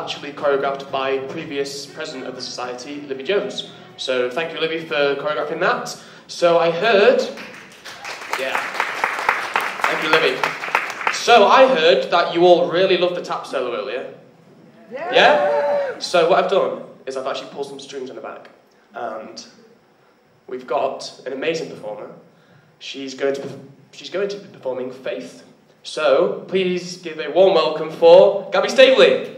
actually choreographed by previous president of the society, Libby Jones. So thank you, Libby, for choreographing that. So I heard, yeah, thank you, Libby. So I heard that you all really loved the tap solo earlier. Yeah. yeah? So what I've done is I've actually pulled some strings on the back, and we've got an amazing performer. She's going to she's going to be performing Faith. So please give a warm welcome for Gabby Staveley.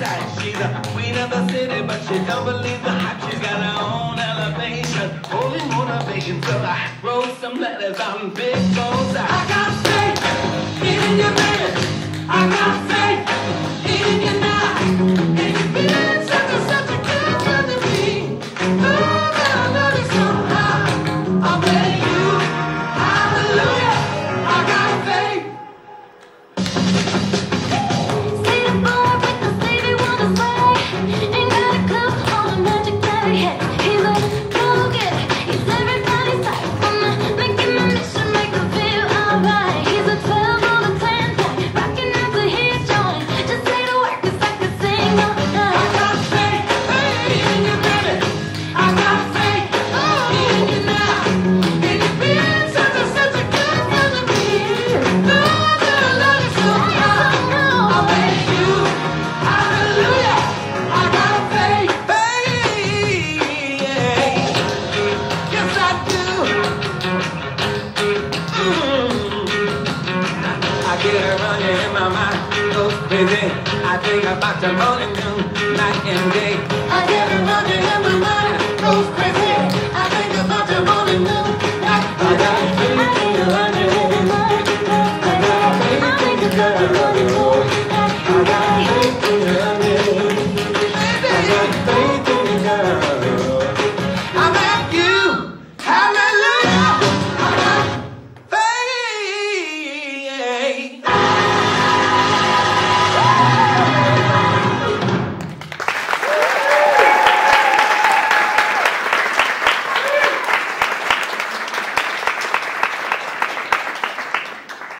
Side. She's a queen of the city, but she don't believe the hype. She's got her own elevation, holy motivation. So I wrote some letters on big goals. I got faith in you, baby. I got Baby, I think about the morning, noon, night and day. I get a running and